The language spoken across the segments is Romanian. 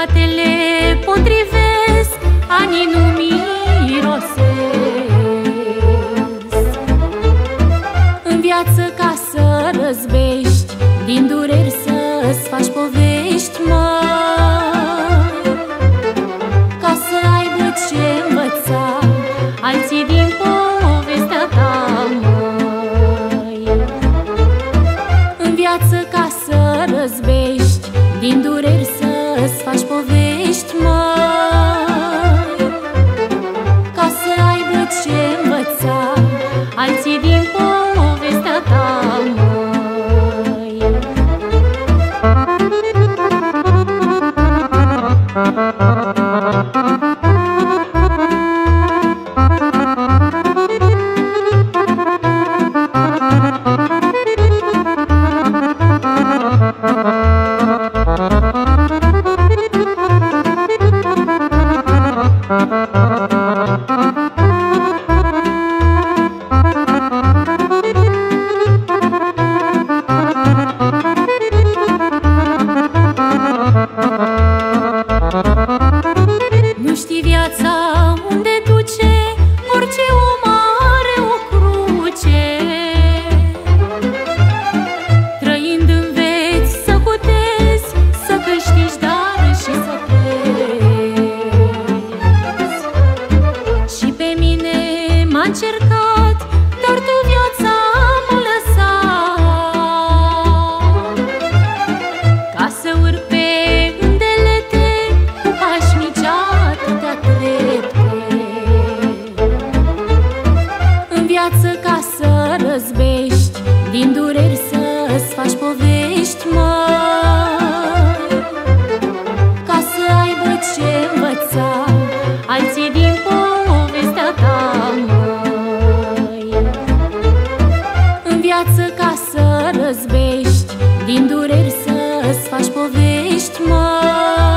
Faptele potrivesc, anii nu mirosesc În viață ca să răzbești, din dureri să-ți faci povești, măi Ca să aibă ce învăța alții din povestea ta, măi. În viață ca să răzbești, din dureri să-ți faci povești, măi Ca să aibă ce învăța Alții din povestea ta, măi. Nu m-a încercat Dar tu viața m-a lăsat. Ca să urc pe îndelete Cu pași mici atâtea trepte. În viață ca să răzbești Din dureri povești, măi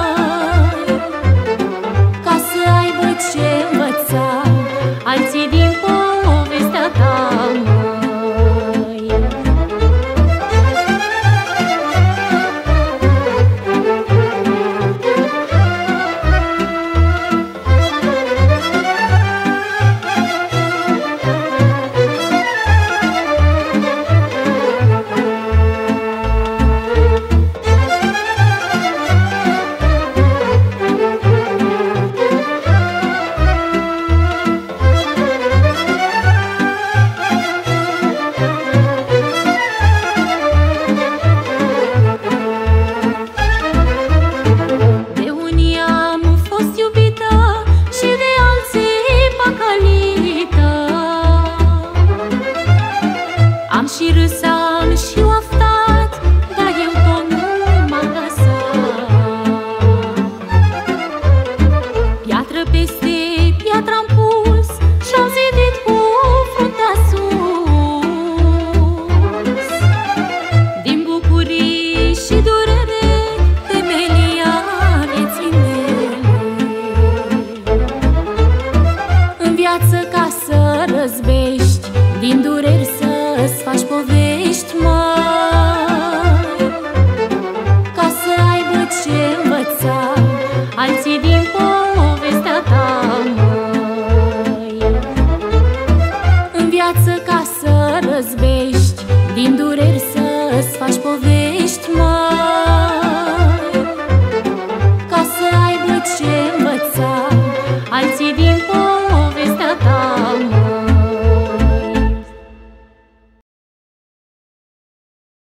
viață ca să răzbești